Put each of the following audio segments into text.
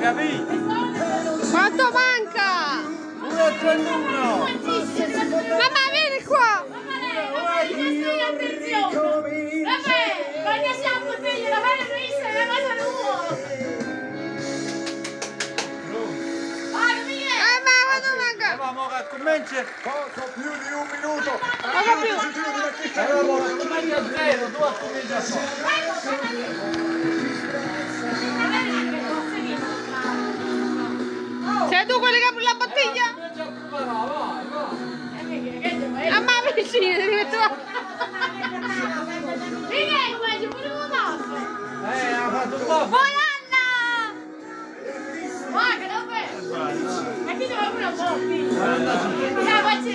Hai capito? Quanto manca? 1 e 31. Mamma vieni qua! Vabbè, quando siamo figli, la fai Michele! Eh ma quanto manca? Vamo che comincia. Poco più di un minuto. Poco più. Allora, comincia a zero, tu a comincia Sei tu quelli che apri la bottiglia? A me vicino, ti metto Michele, guarda, pure un nostro. Eh, ha fatto un po'. Poi Anna! Guarda, dove? E ti devo pure un po'. Dai, facci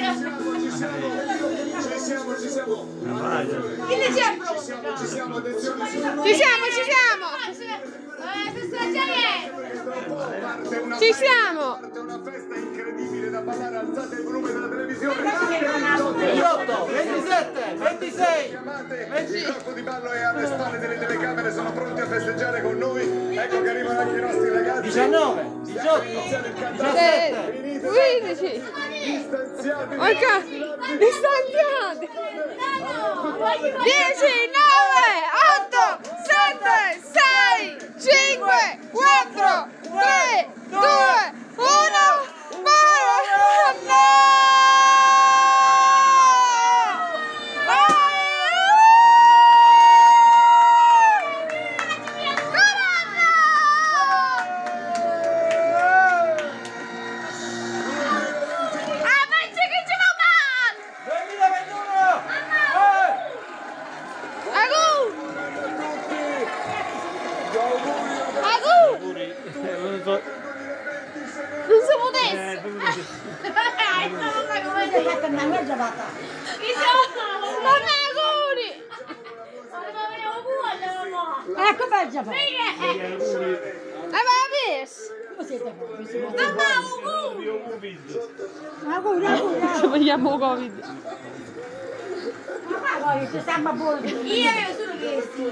Ci siamo, ci siamo. Chi ne c'è proprio? Ci siamo, attenzione. Ci siamo, ci siamo! Eh, se sta già niente. Parte una Ci siamo! Parte una festa incredibile da ballare. Alzate il volume della televisione. 28, 27, 26. Chiamate, il corpo di ballo è alle spalle delle telecamere, sono pronti a festeggiare con noi. Ecco che arrivano anche i nostri ragazzi. 19, 18, Iniziare il canto. 16, 15, Distanziati. ok, distanziati, 10, 9, Non si potesse! Dai, non come? Non me auguri! Ma veniamo pure, mamma. Ecco! Eh ma la vis! Come siete fatti? Mamma, auguri! Auguri, auguri. Ci vogliamo Covid. Ma poi ci stiamo a buono. Io avevo solo chiesto.